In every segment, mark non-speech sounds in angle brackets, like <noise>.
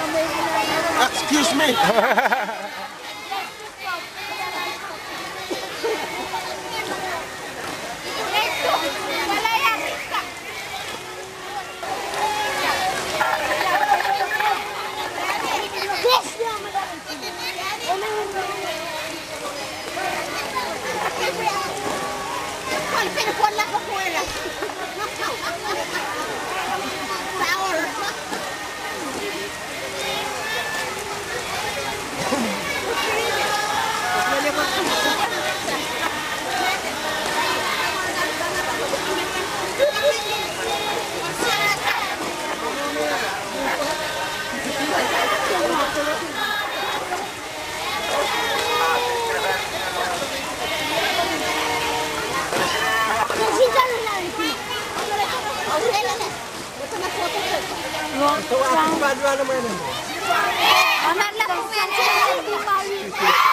Excuse me. <laughs> Sour. Tuwa, tuwa, tuwa naman. Anak lang, tuwa, tuwa, tuwa, tuwa, tuwa,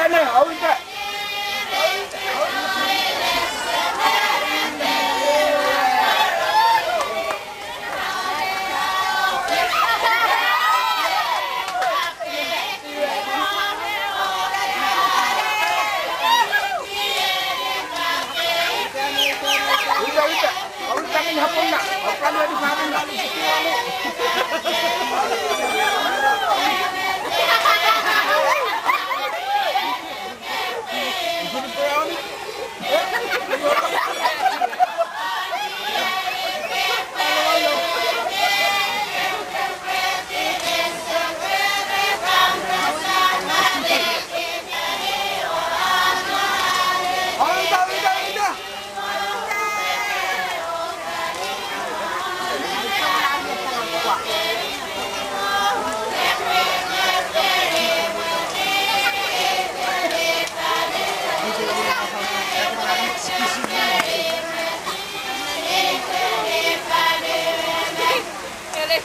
Awin ka na, awin ka. Hapon na. Ka na hapon na.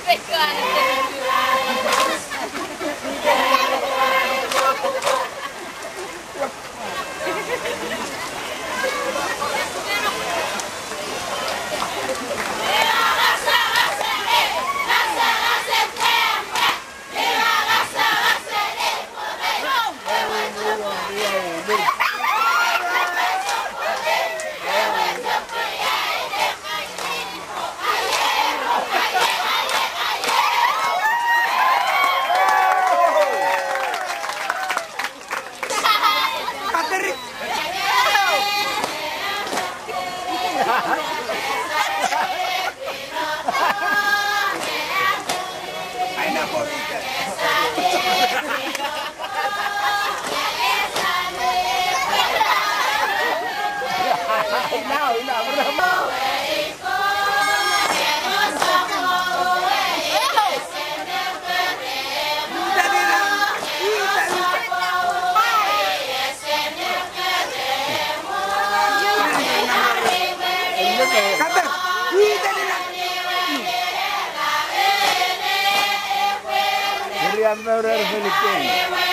对 Dari apa orang Filipin?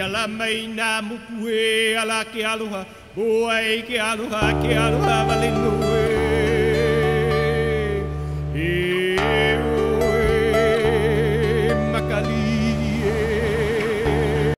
Ala mai nā muku e ala ke aloha, boa e ke aluha, ke aluha wale